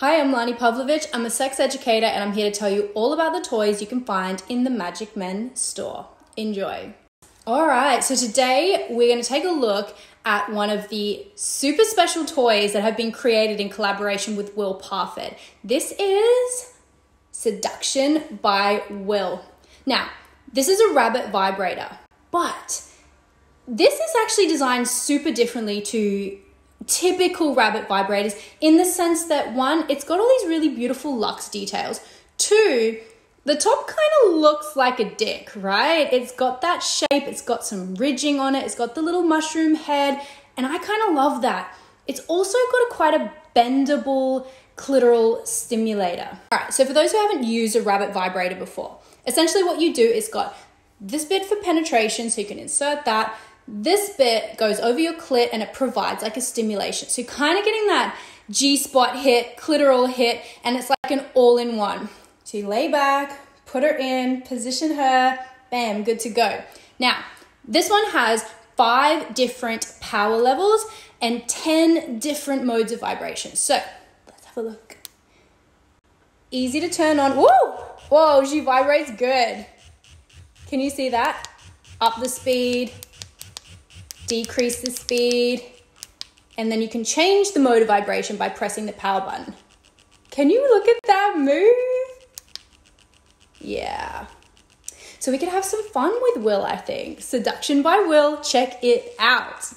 Hi, I'm Lahnee Pavlovich. I'm a sex educator and I'm here to tell you all about the toys you can find in the Magic Men store. Enjoy. All right, so today we're going to take a look at one of the super special toys that have been created in collaboration with Will Parfitt. This is Seduction by Will. Now, this is a rabbit vibrator, but this is actually designed super differently to typical rabbit vibrators in the sense that one, it's got all these really beautiful luxe details. Two, the top kind of looks like a dick, right? It's got that shape, it's got some ridging on it, it's got the little mushroom head, and I kind of love that. It's also got a quite a bendable clitoral stimulator. All right, so for those who haven't used a rabbit vibrator before, essentially what you do is got this bit for penetration, so you can insert that. This bit goes over your clit and it provides like a stimulation. So you're kind of getting that G spot hit, clitoral hit, and it's like an all in one. So you lay back, put her in, position her, bam, good to go. Now, this one has five different power levels and 10 different modes of vibration. So let's have a look. Easy to turn on. Woo! Whoa, she vibrates good. Can you see that? Up the speed, decrease the speed, and then you can change the mode of vibration by pressing the power button. Can you look at that move? Yeah. So we could have some fun with Will, I think. Seduction by Will, check it out.